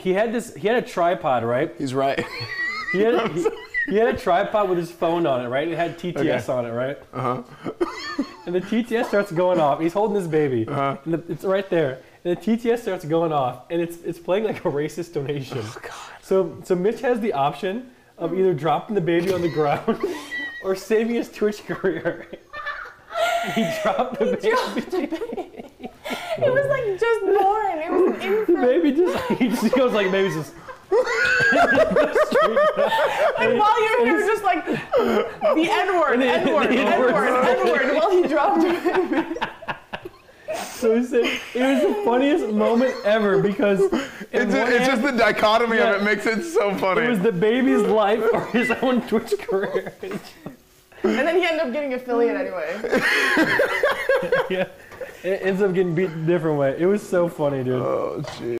he had this. He had a tripod, right? He's right. He had he, he had a tripod with his phone on it, right? It had TTS Okay. on it, right? Uh huh. And the TTS starts going off. He's holding his baby, Uh-huh. and the, it's right there. And the TTS starts going off, and it's it's playing like a racist donation. Oh God. So so Mitch has the option of either dropping the baby on the ground or saving his Twitch career. he dropped the baby. Dropped the baby. It was like just born. It was The infant. baby just he just goes like maybe just. And while you're here, just like the N word, And the- N word, N N-word. N word, while he dropped it. So he said it was the funniest moment ever because It's, one it's just the dichotomy Yeah. of it makes it so funny. it was the baby's life or his own Twitch career. And then he ended up getting affiliate anyway. yeah, it ends up getting beat a different way. It was so funny, dude. oh, jeez.